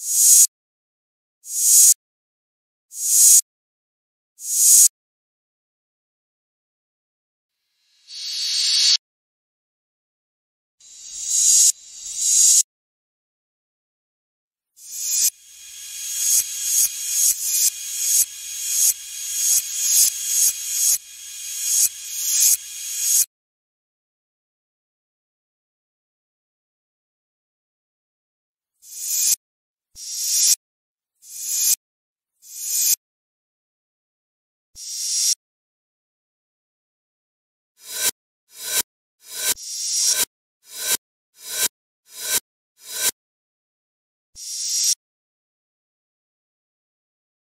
you